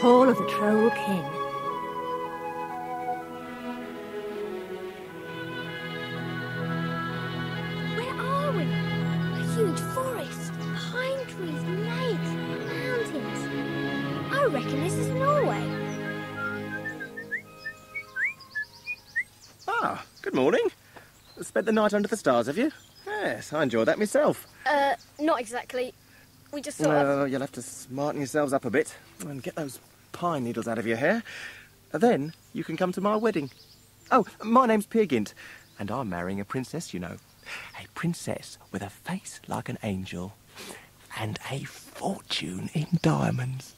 Hall of the Troll King. Where are we? A huge forest, pine trees, lakes, mountains. I reckon this is Norway. Ah, good morning. Spent the night under the stars, have you? Yes, I enjoyed that myself. Uh, not exactly. We just sort of. You'll have to smarten yourselves up a bit and get those pine needles out of your hair. Then you can come to my wedding. Oh, my name's Peer Gynt, and I'm marrying a princess, you know. A princess with a face like an angel and a fortune in diamonds.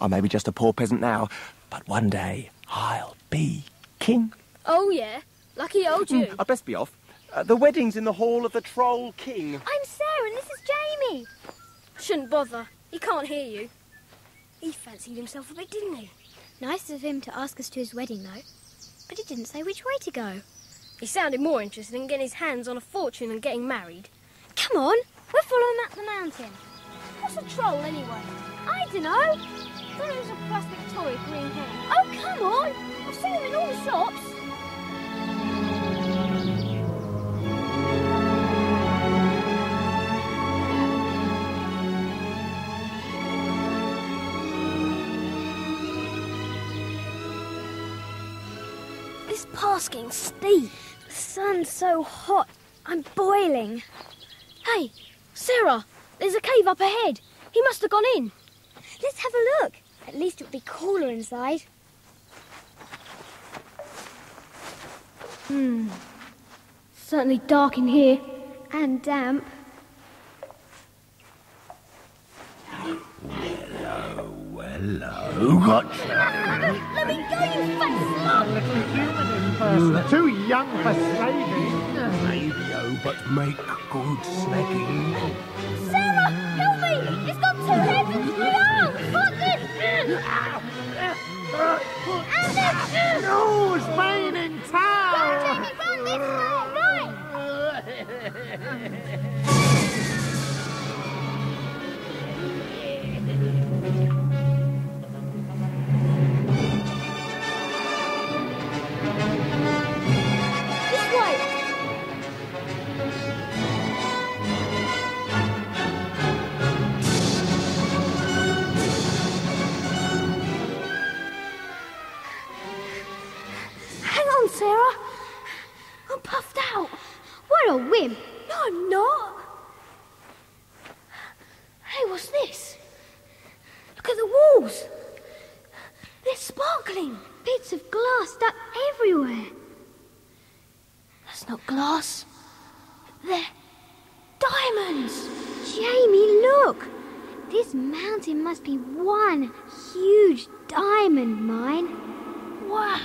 I may be just a poor peasant now, but one day I'll be king. Oh, yeah. Lucky old you. I'd best be off. Uh, the wedding's in the hall of the Troll King. I'm Sarah and this is Jamie. Shouldn't bother. He can't hear you. He fancied himself a bit, didn't he? Nice of him to ask us to his wedding, though. But he didn't say which way to go. He sounded more interested in getting his hands on a fortune than getting married. Come on, we're following up the mountain. What's a troll, anyway? I don't know. Thought it was a plastic toy green hair. Oh, come on. I've seen them in all the shops. This path's getting steep. The sun's so hot. I'm boiling. Hey, Sarah, there's a cave up ahead. He must have gone in. Let's have a look. At least it'll be cooler inside. Hmm. Certainly dark in here. And damp. Hello, gotcha. Let me go, you fat slug! You're too young for slaving. Radio, but make good snacking. Sarah, help me! It's got two heads and three arms! What's this? And this! Nose, mane and tail. Jamie, run this way! Mountain must be one huge diamond mine. Wow.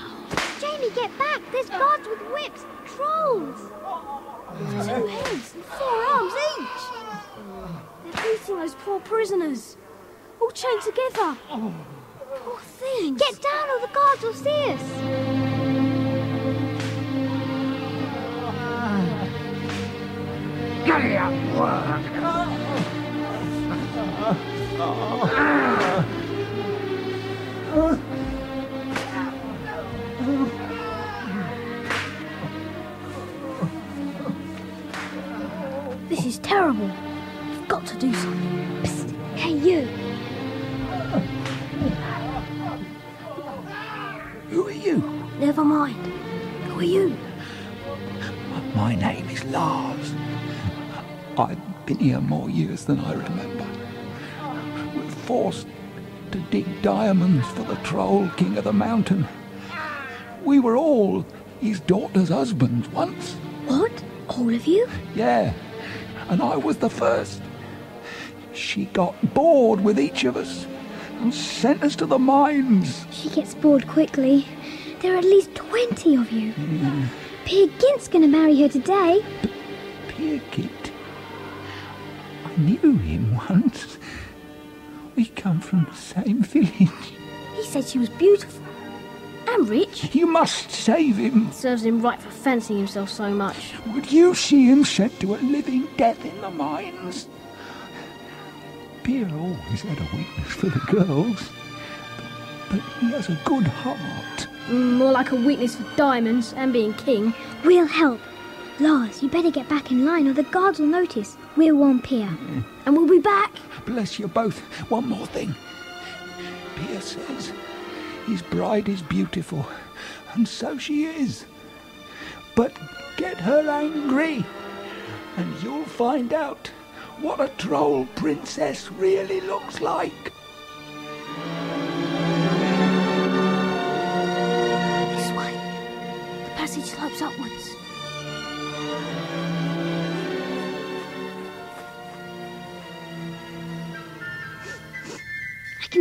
Jamie, get back. There's guards with whips. Trolls. Two heads and four arms each. They're beating those poor prisoners. All chained together. Poor things. Get down or the guards will see us. Get up, work. This is terrible. We've got to do something. Psst. Hey, you. Who are you? Never mind. Who are you? My name is Lars. I've been here more years than I remember. Forced to dig diamonds for the troll king of the mountain. We were all his daughter's husbands once. What? All of you? Yeah, and I was the first. She got bored with each of us and sent us to the mines. She gets bored quickly. There are at least 20 of you. Hmm. Peer Gynt's gonna marry her today. Peer Kit. I knew him once. We come from the same village. He said she was beautiful. And rich. You must save him. Serves him right for fancying himself so much. Would you see him sent to a living death in the mines? Peer always had a weakness for the girls. but he has a good heart. Mm, more like a weakness for diamonds and being king. We'll help. Lars, you better get back in line or the guards will notice. We're one pier. And we'll be back. Bless you both. One more thing. Peer says his bride is beautiful, and so she is. But get her angry, and you'll find out what a troll princess really looks like. This way. The passage slopes upwards.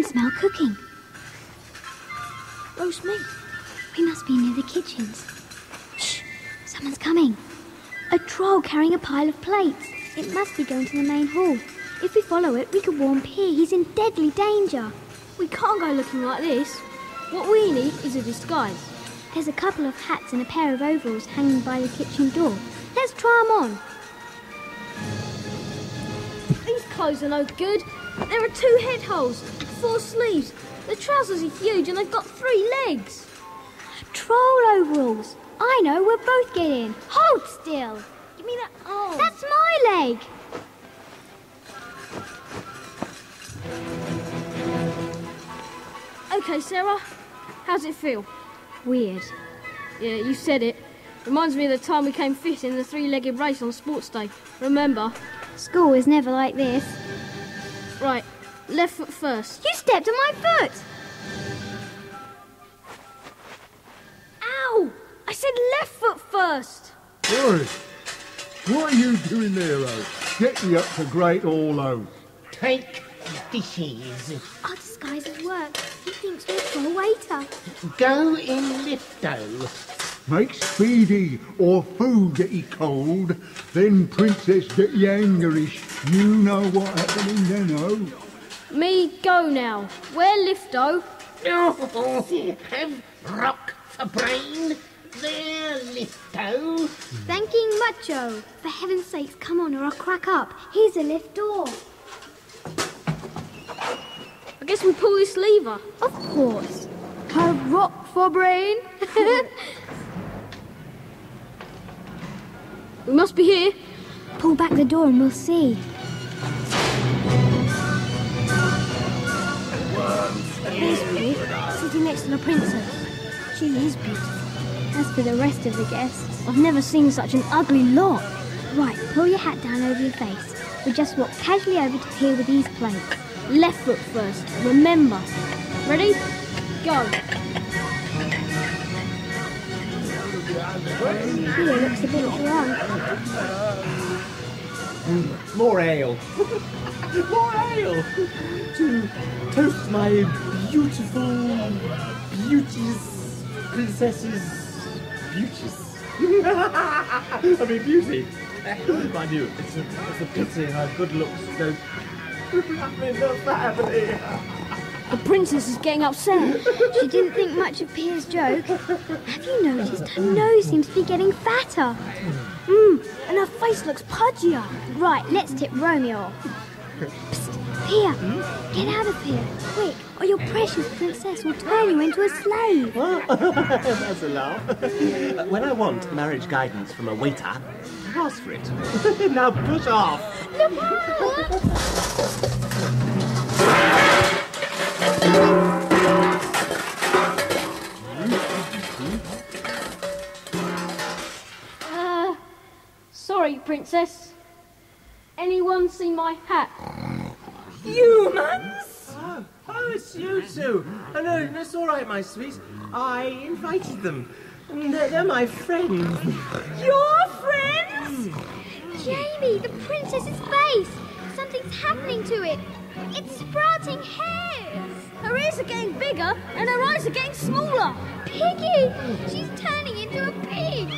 Smell cooking. Roast meat. We must be near the kitchens. Shh! Someone's coming. A troll carrying a pile of plates. It must be going to the main hall. If we follow it, we could warn Peer he's in deadly danger. We can't go looking like this. What we need is a disguise. There's a couple of hats and a pair of overalls hanging by the kitchen door. Let's try 'em on. These clothes are no good. There are two head holes, four sleeves. The trousers are huge and they've got three legs. Troll overalls. I know, we'll both get in. Hold still. Give me that arm. That's my leg. Okay, Sarah. How's it feel? Weird. Yeah, you said it. Reminds me of the time we came fifth in the three-legged race on sports day. Remember? School is never like this. Right. Left foot first. You stepped on my foot. Ow! I said left foot first. Oi! What are you doing there, O? Get me up to Great Orlo. Take dishes. Our disguises work. He thinks we're for a waiter. Go in lifto. Make speedy, or food get ye cold. Then Princess get ye angerish. You know what happening then, O. Me go now. Where Lifto? Oh, have rock for brain. There, lifto. Thanking Macho. Oh. For heaven's sakes, come on or I'll crack up. Here's a lift door. I guess we pull this lever. Of course. A rock for brain. we must be here. Pull back the door and we'll see. Pip, sitting next to the princess. She is beautiful. As for the rest of the guests, I've never seen such an ugly lot. right, pull your hat down over your face. We just walk casually over to Peer with these plates. Left foot first. Remember. Ready? Go. Peer looks a bit drunk. More ale. More ale. To toast my beautiful beauties, princesses, beauties. I mean, beauty. Mind you, it's a, it's a pity her good looks don't wrap in the family. The princess is getting upset. She didn't think much of Peer's joke. Have you noticed her nose seems to be getting fatter? Mmm, and her face looks pudgier. Right, let's tip Romeo off. Psst, Peer, get out of here, quick, or your precious princess will turn you into a slave. That's a laugh. when I want marriage guidance from a waiter, I ask for it. now push off. Uh, sorry, princess. Anyone see my hat? Humans? Oh, it's you two. Oh, no, that's all right, my sweet. I invited them. They're, they're my friends. Your friends? Jamie, the princess's face. Something's happening to it. It's sprouting hairs. Her ears are getting bigger and her eyes are getting smaller. Piggy, she's turning into a pig.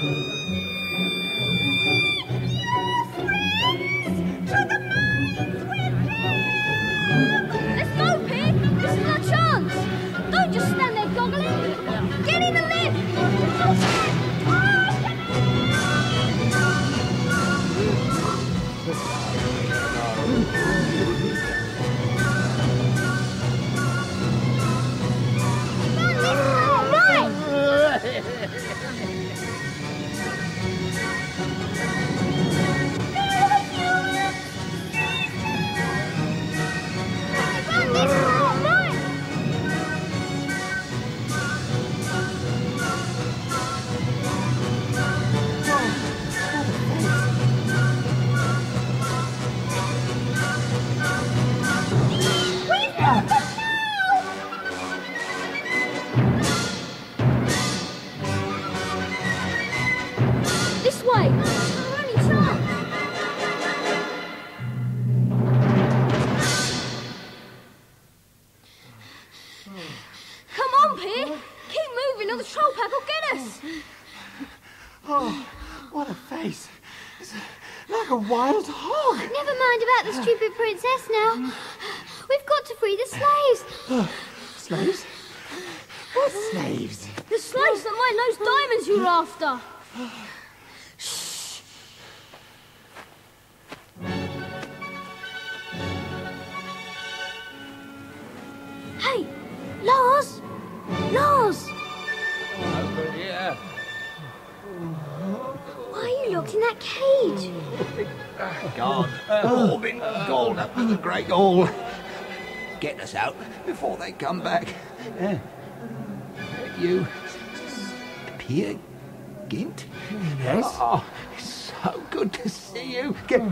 Slaves? The slaves that mine those diamonds you're after. Shh. Hey, Lars! Lars! Over here. Why are you locked in that cage? God, all been gone up to the Great Hall. Get us out before they come back. You, Peer Gynt? Yes? Oh, it's so good to see you. Get,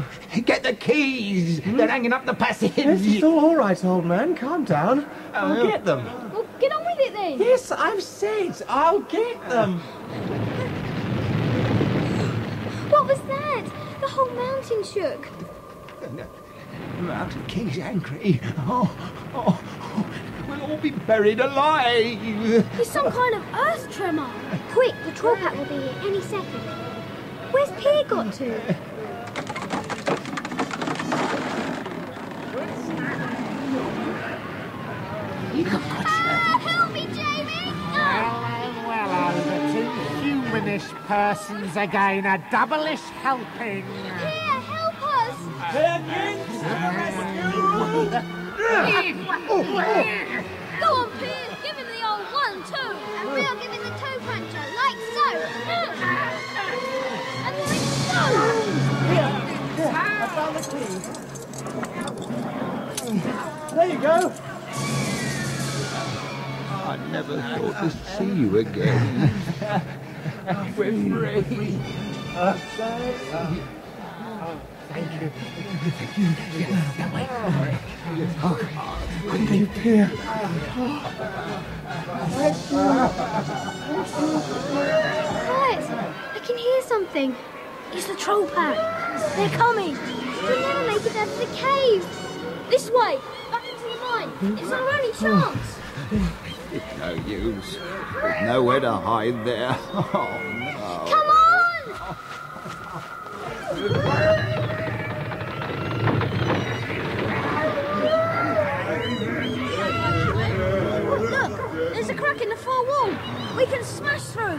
get the keys. Hmm? They're hanging up the passage. Yes, it's all all right, old man. Calm down. Oh, I'll get them. Well, get on with it then. Yes, I've said I'll get them. What was that? The whole mountain shook. Mountain King's angry. Oh, oh, oh, we'll all be buried alive. It's some kind of earth tremor. Quick, the troll pack will be here any second. Where's Peer got to? Ah, help me, Jamie! Well, well, the two humanish persons again, a doublish helping. Peer, help us! Go like so. There you go. I never thought to see you again. We're free. Thank you, Thank Peer. Quiet! I can hear something. It's the troll pack. They're coming. We'll never make it out of the cave. This way, back into the mine. It's our only chance. It's no use. There's nowhere to hide there. Oh, no. Come on! Look, there's a crack in the far wall. We can smash through.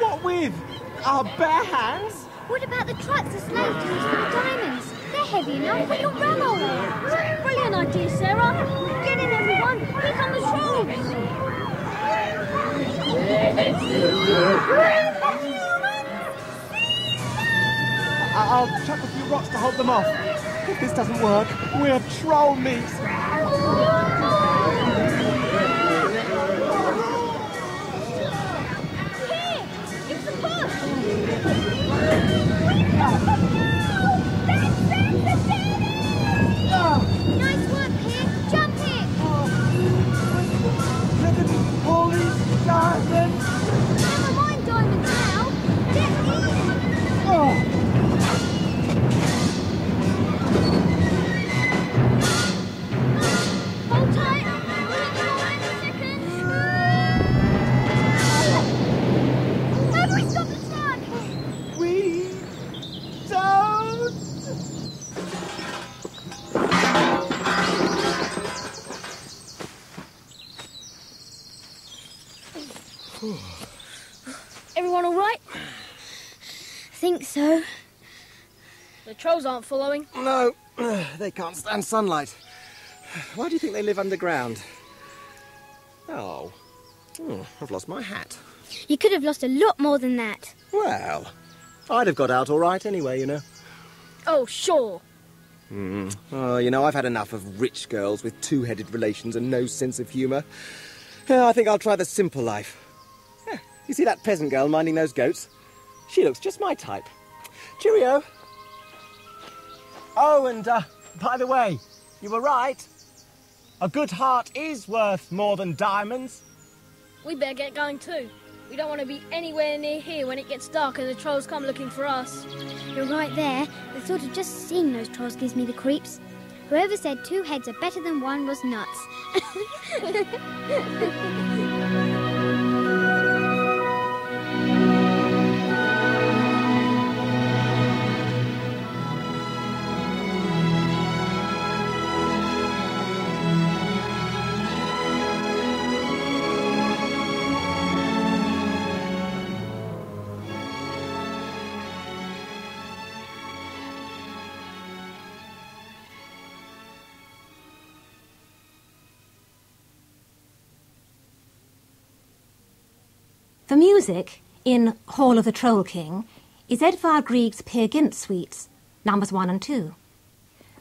What with? Our bare hands? What about the trucks the slaves use for the diamonds? Heavy enough. Can ram. Brilliant idea, Sarah. Get in, everyone. Here come the trolls. I'll chuck a few rocks to hold them off. If this doesn't work, we're troll meat. Trolls aren't following. No, they can't stand sunlight. Why do you think they live underground? Oh. Hmm, I've lost my hat. You could have lost a lot more than that. Well, I'd have got out all right anyway, you know. Oh, sure. Oh, you know, I've had enough of rich girls with two-headed relations and no sense of humour. Yeah, I think I'll try the simple life. Yeah, you see that peasant girl minding those goats? She looks just my type. Cheerio. Oh, and uh, by the way, you were right. A good heart is worth more than diamonds. We better get going too. We don't want to be anywhere near here when it gets dark and the trolls come looking for us. You're right there. The thought of just seeing those trolls gives me the creeps. Whoever said two heads are better than one was nuts. The music in Hall of the Troll King is Edvard Grieg's Peer Gynt suites, numbers one and two.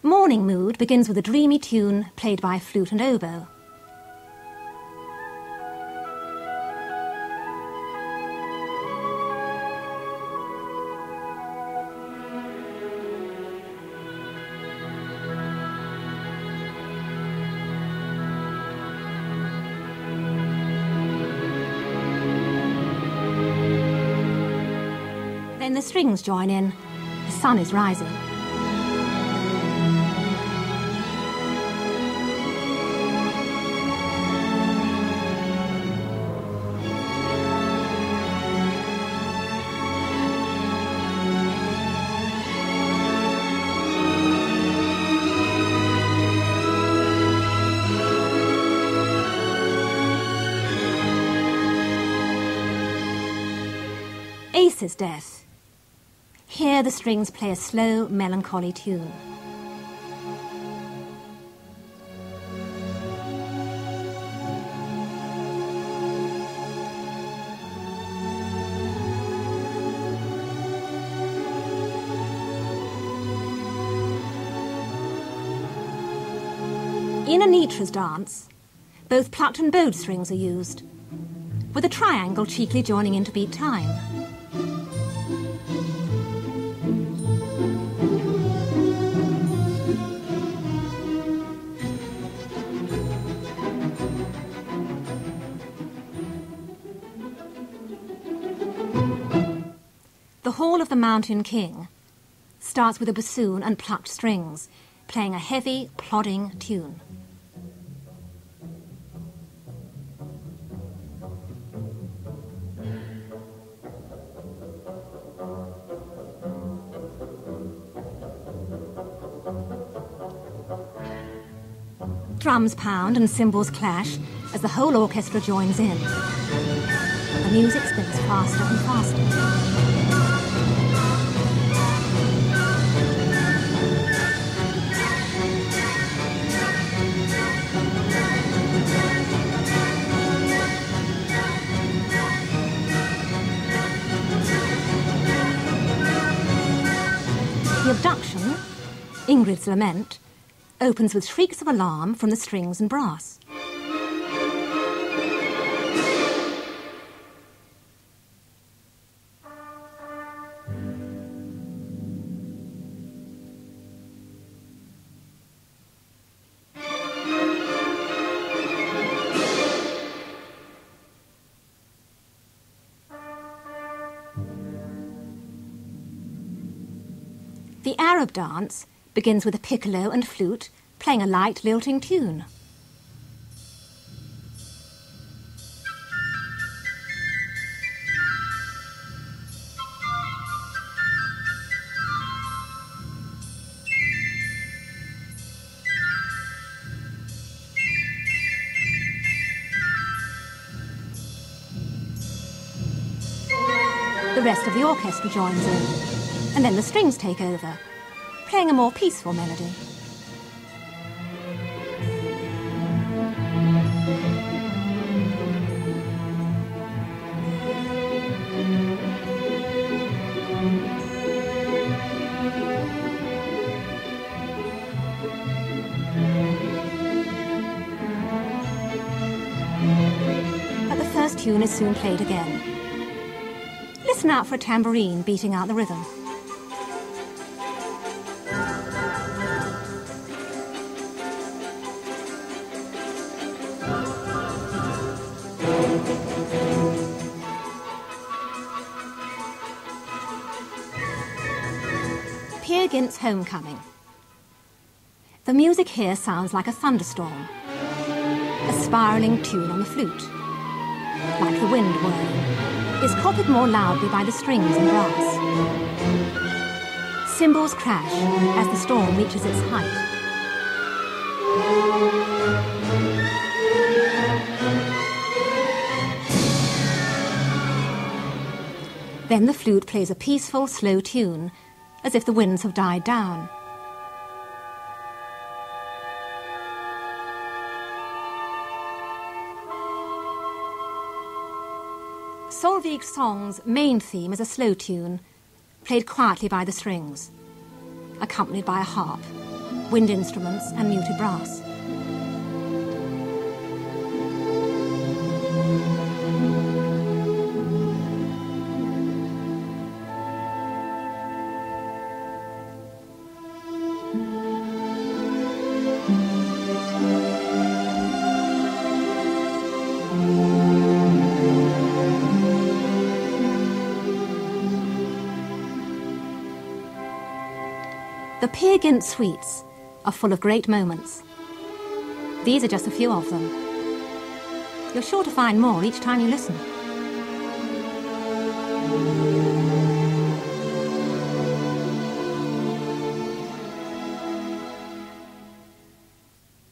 Morning Mood begins with a dreamy tune played by flute and oboe. Then the strings join in. The sun is rising. Åse's death. Here the strings play a slow, melancholy tune. In Anitra's dance, both plucked and bowed strings are used, with a triangle cheekily joining in to beat time. The Hall of the Mountain King starts with a bassoon and plucked strings, playing a heavy, plodding tune. Drums pound and cymbals clash as the whole orchestra joins in. The music spins faster and faster. Ingrid's lament, opens with shrieks of alarm from the strings and brass. The Arab dance begins with a piccolo and flute playing a light, lilting tune. The rest of the orchestra joins in, and then the strings take over, playing a more peaceful melody. But the first tune is soon played again. Listen out for a tambourine beating out the rhythm. Homecoming. The music here sounds like a thunderstorm, a spiralling tune on the flute, like the wind whirling, is copied more loudly by the strings and brass. Cymbals crash as the storm reaches its height. Then the flute plays a peaceful, slow tune, as if the winds have died down. Solveig song's main theme is a slow tune, played quietly by the strings, accompanied by a harp, wind instruments, and muted brass. The Peer Gynt suites are full of great moments. These are just a few of them. You're sure to find more each time you listen.